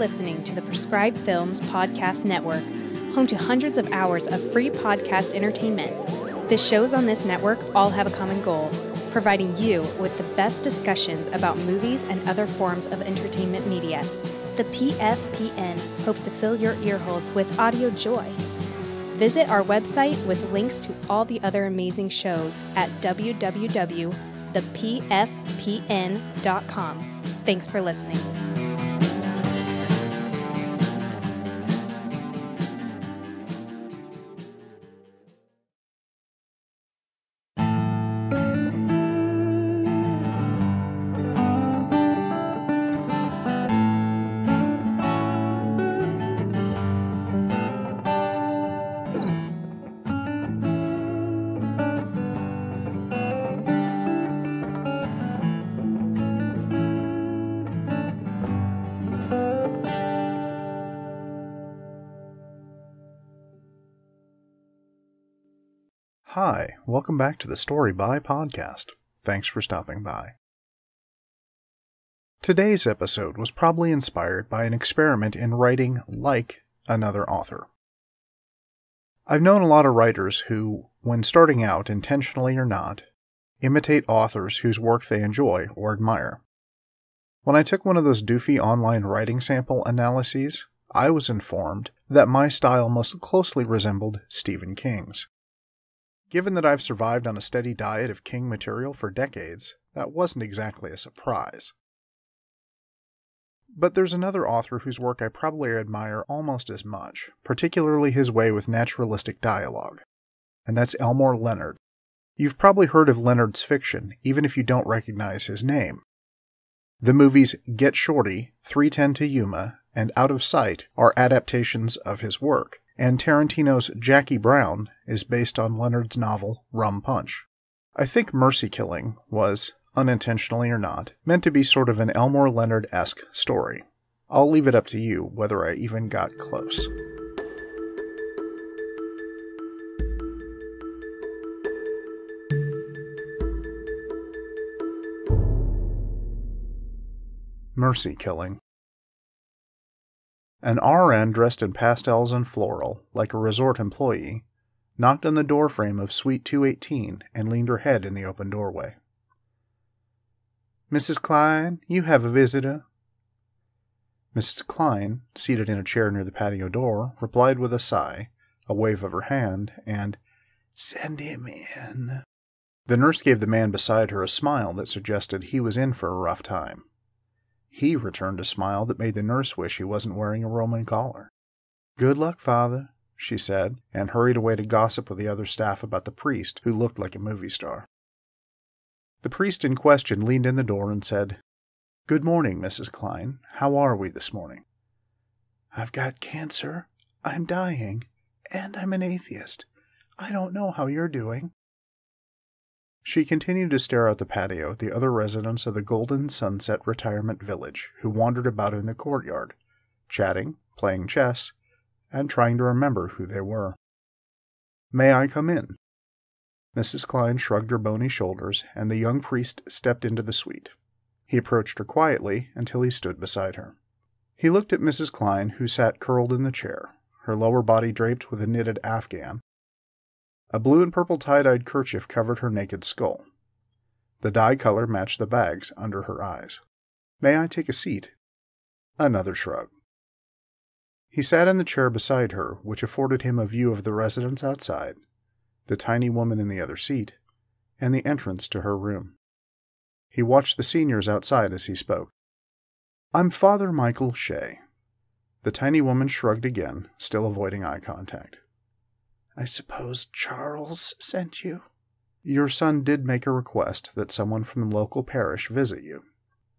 listening to the Prescribed Films Podcast Network, home to hundreds of hours of free podcast entertainment. The shows on this network all have a common goal providing you with the best discussions about movies and other forms of entertainment media. The PFPN hopes to fill your earholes with audio joy. Visit our website with links to all the other amazing shows at www.thepfpn.com. Thanks for listening. Hi, welcome back to the Story By podcast. Thanks for stopping by. Today's episode was probably inspired by an experiment in writing like another author. I've known a lot of writers who, when starting out, intentionally or not, imitate authors whose work they enjoy or admire. When I took one of those doofy online writing sample analyses, I was informed that my style most closely resembled Stephen King's. Given that I've survived on a steady diet of King material for decades, that wasn't exactly a surprise. But there's another author whose work I probably admire almost as much, particularly his way with naturalistic dialogue, and that's Elmore Leonard. You've probably heard of Leonard's fiction, even if you don't recognize his name. The movies Get Shorty, 310 to Yuma, and Out of Sight are adaptations of his work, and Tarantino's Jackie Brown is based on Leonard's novel Rum Punch. I think Mercy Killing was, unintentionally or not, meant to be sort of an Elmore Leonard esque story. I'll leave it up to you whether I even got close. Mercy Killing an RN dressed in pastels and floral, like a resort employee, knocked on the doorframe of Suite 218 and leaned her head in the open doorway. Mrs. Klein, you have a visitor. Mrs. Klein, seated in a chair near the patio door, replied with a sigh, a wave of her hand, and Send him in. The nurse gave the man beside her a smile that suggested he was in for a rough time. He returned a smile that made the nurse wish he wasn't wearing a Roman collar. Good luck, father, she said, and hurried away to gossip with the other staff about the priest, who looked like a movie star. The priest in question leaned in the door and said, Good morning, Mrs. Klein. How are we this morning? I've got cancer. I'm dying. And I'm an atheist. I don't know how you're doing. She continued to stare out the patio at the other residents of the Golden Sunset Retirement Village who wandered about in the courtyard, chatting, playing chess, and trying to remember who they were. May I come in? Mrs. Klein shrugged her bony shoulders, and the young priest stepped into the suite. He approached her quietly until he stood beside her. He looked at Mrs. Klein, who sat curled in the chair, her lower body draped with a knitted afghan, a blue and purple tie dyed kerchief covered her naked skull. The dye color matched the bags under her eyes. May I take a seat? Another shrug. He sat in the chair beside her, which afforded him a view of the residence outside, the tiny woman in the other seat, and the entrance to her room. He watched the seniors outside as he spoke. I'm Father Michael Shea. The tiny woman shrugged again, still avoiding eye contact. I suppose Charles sent you? Your son did make a request that someone from the local parish visit you.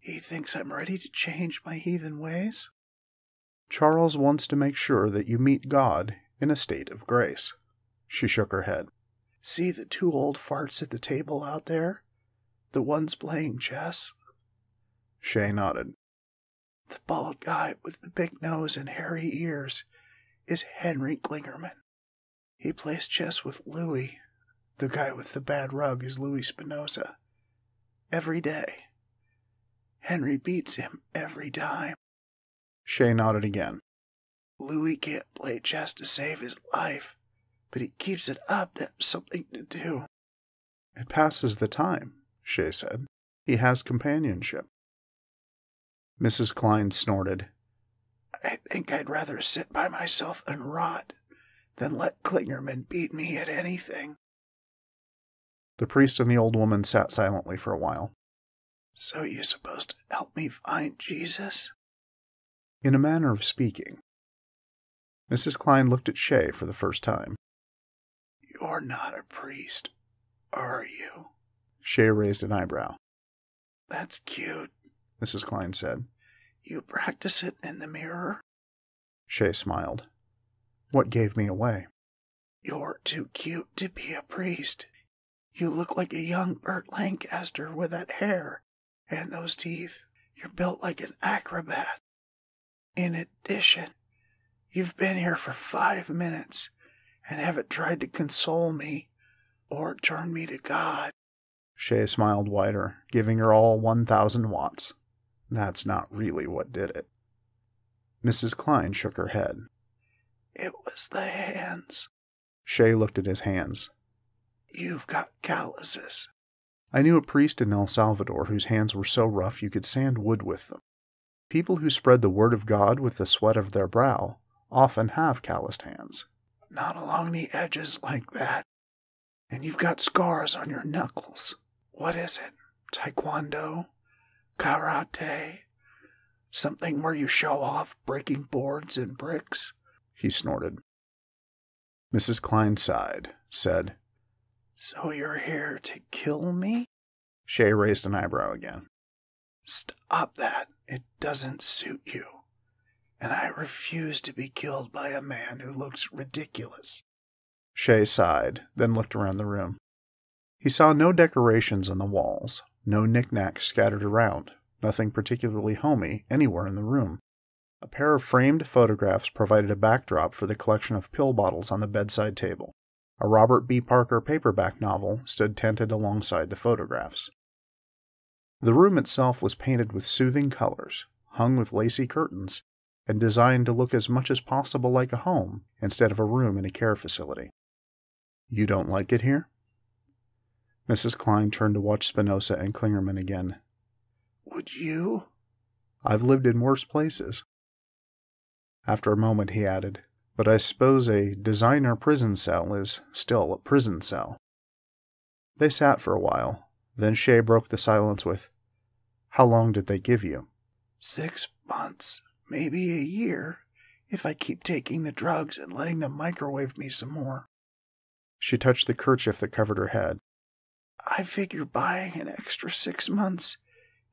He thinks I'm ready to change my heathen ways? Charles wants to make sure that you meet God in a state of grace. She shook her head. See the two old farts at the table out there? The ones playing chess? Shea nodded. The bald guy with the big nose and hairy ears is Henry Klingerman. He plays chess with Louis. The guy with the bad rug is Louis Spinoza. Every day. Henry beats him every time. Shay nodded again. Louis can't play chess to save his life, but he keeps it up to have something to do. It passes the time, Shay said. He has companionship. Mrs. Klein snorted. I think I'd rather sit by myself and rot than let Klingerman beat me at anything. The priest and the old woman sat silently for a while. So you're supposed to help me find Jesus? In a manner of speaking. Mrs. Klein looked at Shay for the first time. You're not a priest, are you? Shay raised an eyebrow. That's cute, Mrs. Klein said. You practice it in the mirror? Shay smiled. What gave me away? You're too cute to be a priest. You look like a young Burt Lancaster with that hair and those teeth. You're built like an acrobat. In addition, you've been here for five minutes and haven't tried to console me or turn me to God. Shay smiled wider, giving her all 1,000 watts. That's not really what did it. Mrs. Klein shook her head. It was the hands. Shay looked at his hands. You've got calluses. I knew a priest in El Salvador whose hands were so rough you could sand wood with them. People who spread the word of God with the sweat of their brow often have calloused hands. Not along the edges like that. And you've got scars on your knuckles. What is it? Taekwondo? Karate? Something where you show off breaking boards and bricks? He snorted. Mrs. Klein sighed, said, So you're here to kill me? Shay raised an eyebrow again. Stop that. It doesn't suit you. And I refuse to be killed by a man who looks ridiculous. Shay sighed, then looked around the room. He saw no decorations on the walls, no knickknacks scattered around, nothing particularly homey anywhere in the room. A pair of framed photographs provided a backdrop for the collection of pill bottles on the bedside table. A Robert B. Parker paperback novel stood tented alongside the photographs. The room itself was painted with soothing colors, hung with lacy curtains, and designed to look as much as possible like a home instead of a room in a care facility. You don't like it here? Mrs. Klein turned to watch Spinoza and Klingerman again. Would you? I've lived in worse places. After a moment, he added, But I suppose a designer prison cell is still a prison cell. They sat for a while. Then Shay broke the silence with, How long did they give you? Six months, maybe a year, if I keep taking the drugs and letting them microwave me some more. She touched the kerchief that covered her head. I figure buying an extra six months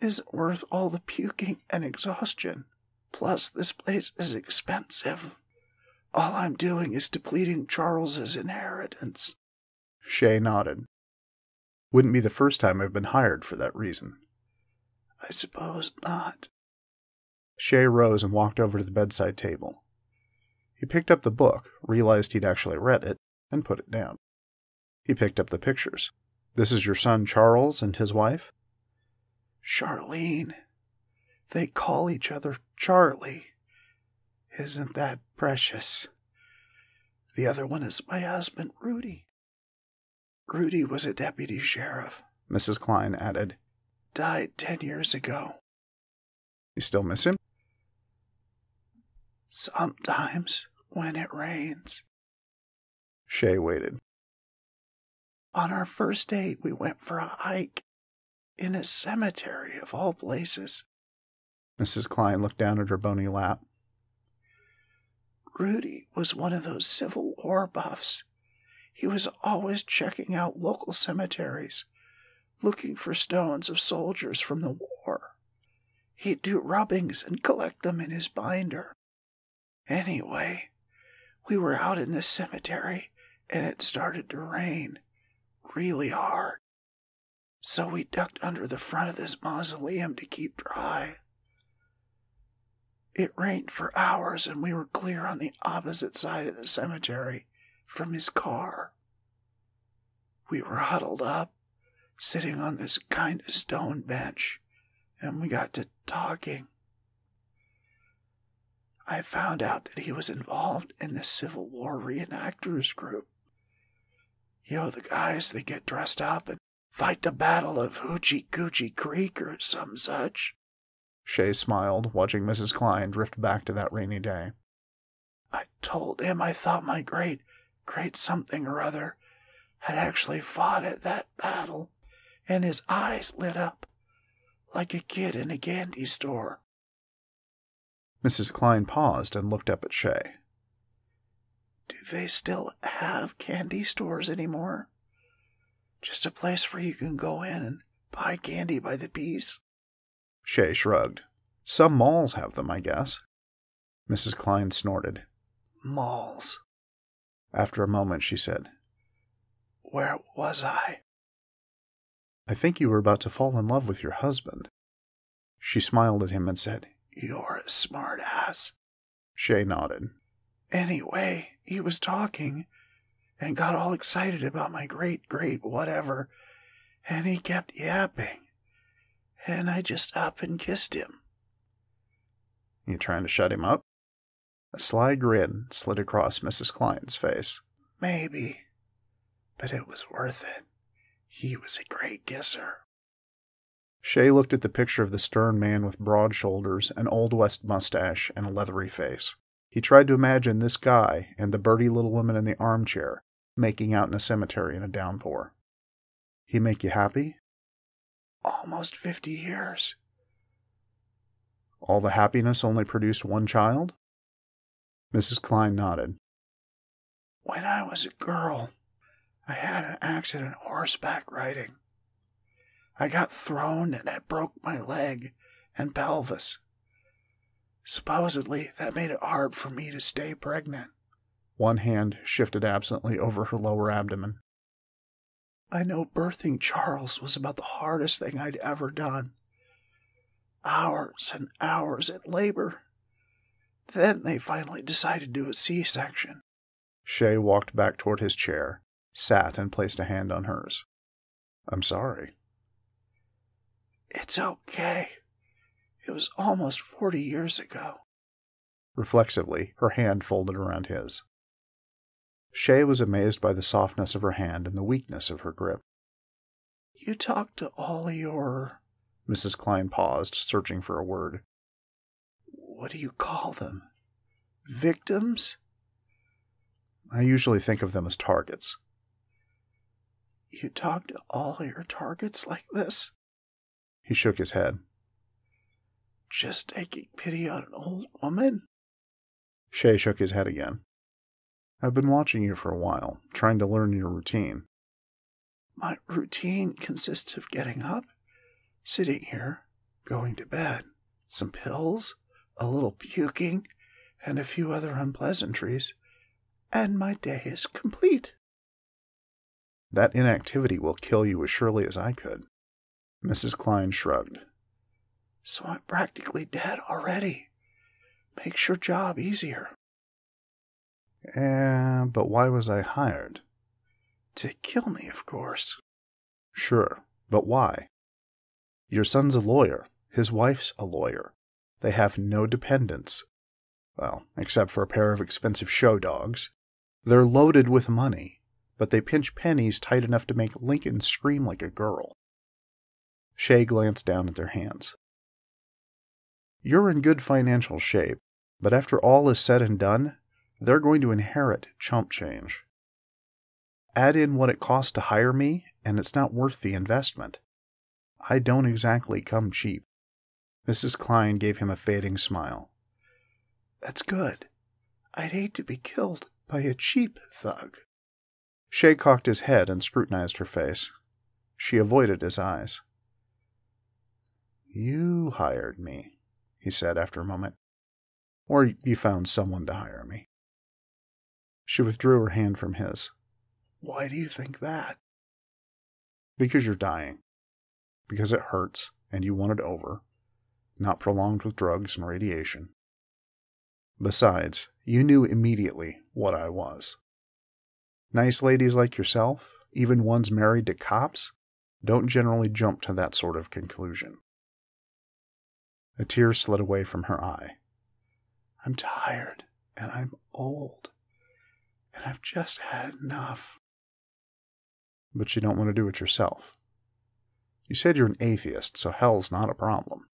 isn't worth all the puking and exhaustion. Plus, this place is expensive. All I'm doing is depleting Charles's inheritance. Shay nodded. Wouldn't be the first time I've been hired for that reason. I suppose not. Shay rose and walked over to the bedside table. He picked up the book, realized he'd actually read it, and put it down. He picked up the pictures. This is your son Charles and his wife? Charlene. They call each other Charlie. Isn't that precious? The other one is my husband, Rudy. Rudy was a deputy sheriff, Mrs. Klein added. Died ten years ago. You still miss him? Sometimes, when it rains. Shay waited. On our first date, we went for a hike in a cemetery of all places. Mrs. Klein looked down at her bony lap. Rudy was one of those Civil War buffs. He was always checking out local cemeteries, looking for stones of soldiers from the war. He'd do rubbings and collect them in his binder. Anyway, we were out in this cemetery and it started to rain really hard. So we ducked under the front of this mausoleum to keep dry. It rained for hours and we were clear on the opposite side of the cemetery from his car. We were huddled up, sitting on this kind of stone bench, and we got to talking. I found out that he was involved in this Civil War reenactors group. You know, the guys that get dressed up and fight the Battle of Hoochie Coochie Creek or some such. Shay smiled, watching Mrs. Klein drift back to that rainy day. I told him I thought my great, great something or other had actually fought at that battle, and his eyes lit up like a kid in a candy store. Mrs. Klein paused and looked up at Shay. Do they still have candy stores anymore? Just a place where you can go in and buy candy by the piece? Shay shrugged. Some malls have them, I guess. Mrs. Klein snorted. Malls. After a moment, she said, Where was I? I think you were about to fall in love with your husband. She smiled at him and said, You're a smart ass. Shay nodded. Anyway, he was talking and got all excited about my great, great whatever, and he kept yapping. And I just up and kissed him. You trying to shut him up? A sly grin slid across Mrs. Klein's face. Maybe, but it was worth it. He was a great kisser. Shay looked at the picture of the stern man with broad shoulders, an Old West mustache, and a leathery face. He tried to imagine this guy and the birdy little woman in the armchair making out in a cemetery in a downpour. He make you happy? Almost fifty years. All the happiness only produced one child? Mrs. Klein nodded. When I was a girl, I had an accident horseback riding. I got thrown and it broke my leg and pelvis. Supposedly, that made it hard for me to stay pregnant. One hand shifted absently over her lower abdomen. I know birthing Charles was about the hardest thing I'd ever done. Hours and hours in labor. Then they finally decided to do a C section. Shay walked back toward his chair, sat, and placed a hand on hers. I'm sorry. It's okay. It was almost 40 years ago. Reflexively, her hand folded around his. Shay was amazed by the softness of her hand and the weakness of her grip. You talked to all your. Mrs. Klein paused, searching for a word. What do you call them? Victims? I usually think of them as targets. You talk to all your targets like this? He shook his head. Just taking pity on an old woman? Shay shook his head again. I've been watching you for a while, trying to learn your routine. My routine consists of getting up, sitting here, going to bed, some pills, a little puking, and a few other unpleasantries, and my day is complete. That inactivity will kill you as surely as I could. Mrs. Klein shrugged. So I'm practically dead already. Makes your job easier. Eh, but why was I hired? To kill me, of course. Sure, but why? Your son's a lawyer. His wife's a lawyer. They have no dependents. Well, except for a pair of expensive show dogs. They're loaded with money, but they pinch pennies tight enough to make Lincoln scream like a girl. Shay glanced down at their hands. You're in good financial shape, but after all is said and done, they're going to inherit chump change. Add in what it costs to hire me, and it's not worth the investment. I don't exactly come cheap. Mrs. Klein gave him a fading smile. That's good. I'd hate to be killed by a cheap thug. Shay cocked his head and scrutinized her face. She avoided his eyes. You hired me, he said after a moment. Or you found someone to hire me. She withdrew her hand from his. Why do you think that? Because you're dying. Because it hurts and you want it over, not prolonged with drugs and radiation. Besides, you knew immediately what I was. Nice ladies like yourself, even ones married to cops, don't generally jump to that sort of conclusion. A tear slid away from her eye. I'm tired and I'm old and I've just had enough. But you don't want to do it yourself. You said you're an atheist, so hell's not a problem.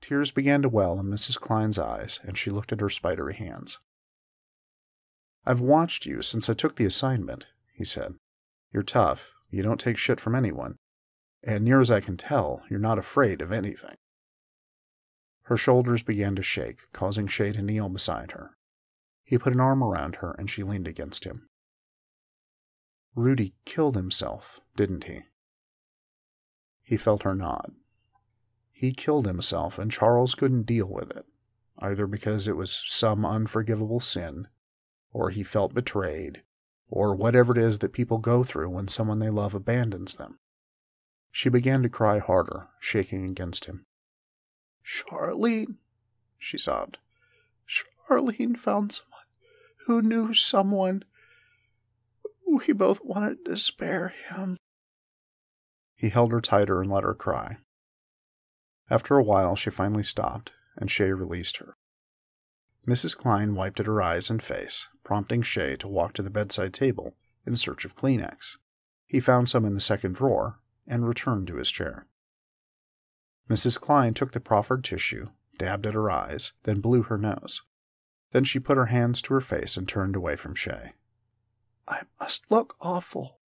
Tears began to well in Mrs. Klein's eyes, and she looked at her spidery hands. I've watched you since I took the assignment, he said. You're tough, you don't take shit from anyone, and near as I can tell, you're not afraid of anything. Her shoulders began to shake, causing Shay to kneel beside her. He put an arm around her, and she leaned against him. Rudy killed himself, didn't he? He felt her nod. He killed himself, and Charles couldn't deal with it, either because it was some unforgivable sin, or he felt betrayed, or whatever it is that people go through when someone they love abandons them. She began to cry harder, shaking against him. Charlene, she sobbed. Charlene found someone who knew someone. We both wanted to spare him. He held her tighter and let her cry. After a while, she finally stopped, and Shay released her. Mrs. Klein wiped at her eyes and face, prompting Shay to walk to the bedside table in search of Kleenex. He found some in the second drawer and returned to his chair. Mrs. Klein took the proffered tissue, dabbed at her eyes, then blew her nose. Then she put her hands to her face and turned away from Shay. I must look awful.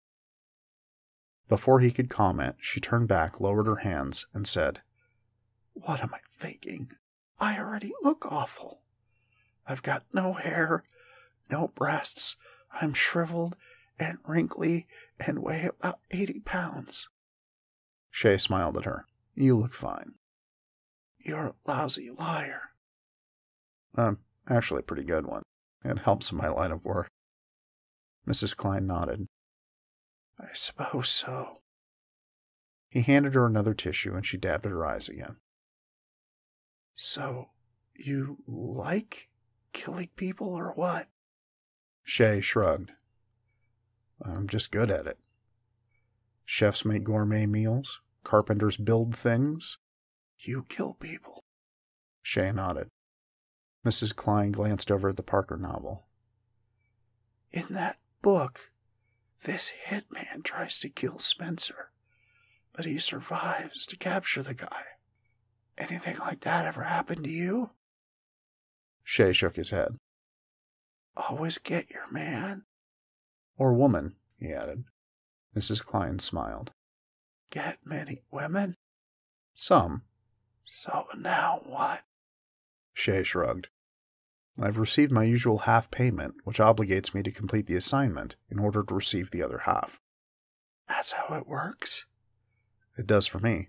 Before he could comment, she turned back, lowered her hands, and said, What am I thinking? I already look awful. I've got no hair, no breasts. I'm shriveled and wrinkly and weigh about 80 pounds. Shay smiled at her. You look fine. You're a lousy liar. I'm actually a pretty good one. It helps in my line of work. Mrs. Klein nodded. I suppose so. He handed her another tissue and she dabbed at her eyes again. So, you like killing people or what? Shay shrugged. I'm just good at it. Chefs make gourmet meals, carpenters build things. You kill people. Shay nodded. Mrs. Klein glanced over at the Parker novel. In that book, this hitman tries to kill Spenser, but he survives to capture the guy. Anything like that ever happened to you? Shay shook his head. Always get your man. Or woman, he added. Mrs. Klein smiled. Get many women? Some. So now what? Shay shrugged. I've received my usual half payment, which obligates me to complete the assignment in order to receive the other half. That's how it works? It does for me.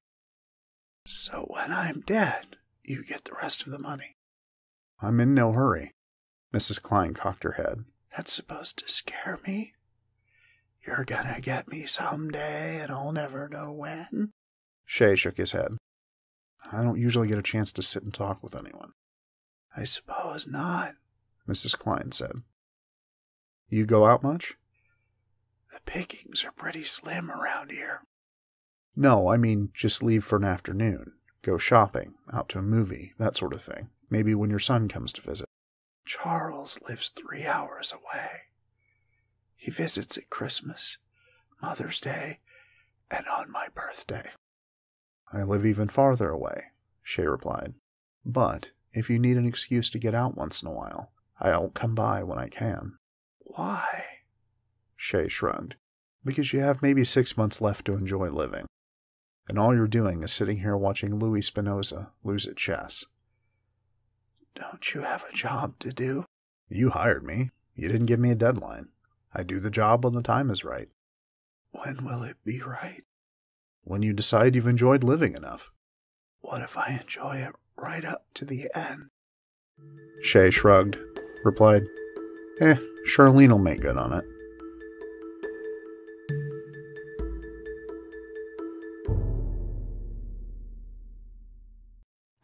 So when I'm dead, you get the rest of the money. I'm in no hurry. Mrs. Klein cocked her head. That's supposed to scare me? You're gonna get me someday, and I'll never know when? Shay shook his head. I don't usually get a chance to sit and talk with anyone. I suppose not, Mrs. Klein said. You go out much? The pickings are pretty slim around here. No, I mean just leave for an afternoon. Go shopping, out to a movie, that sort of thing. Maybe when your son comes to visit. Charles lives three hours away. He visits at Christmas, Mother's Day, and on my birthday. I live even farther away, Shay replied. But if you need an excuse to get out once in a while, I'll come by when I can. Why? Shay shrugged. Because you have maybe six months left to enjoy living. And all you're doing is sitting here watching Louis Spinoza lose at chess. Don't you have a job to do? You hired me. You didn't give me a deadline. I do the job when the time is right. When will it be right? When you decide you've enjoyed living enough. What if I enjoy it right up to the end? Shay shrugged, replied, Eh, Charlene'll make good on it.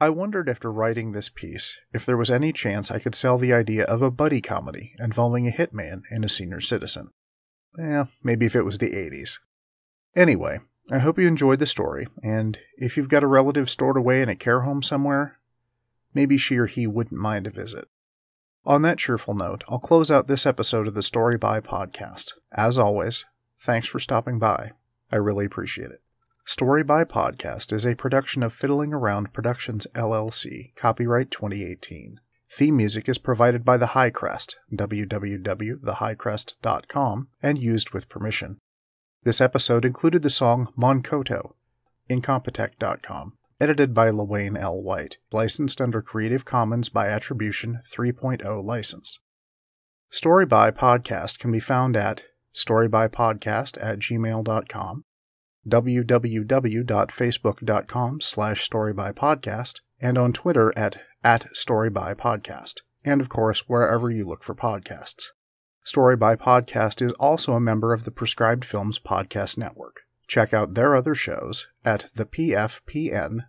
I wondered after writing this piece if there was any chance I could sell the idea of a buddy comedy involving a hitman and a senior citizen. Eh, maybe if it was the 80s. Anyway, I hope you enjoyed the story, and if you've got a relative stored away in a care home somewhere, maybe she or he wouldn't mind a visit. On that cheerful note, I'll close out this episode of the Story by podcast. As always, thanks for stopping by. I really appreciate it. Story by Podcast is a production of Fiddling Around Productions LLC, copyright 2018. Theme music is provided by The High Crest, www.thehighcrest.com, and used with permission. This episode included the song Monkoto, incompetech.com, edited by Lewayne L. White, licensed under Creative Commons by Attribution 3.0 license. Story by Podcast can be found at storybypodcast at gmail.com, www.facebook.com slash storybypodcast, and on Twitter at, at storybypodcast, and of course wherever you look for podcasts. Story by Podcast is also a member of the Prescribed Films Podcast Network. Check out their other shows at thepfpn.com.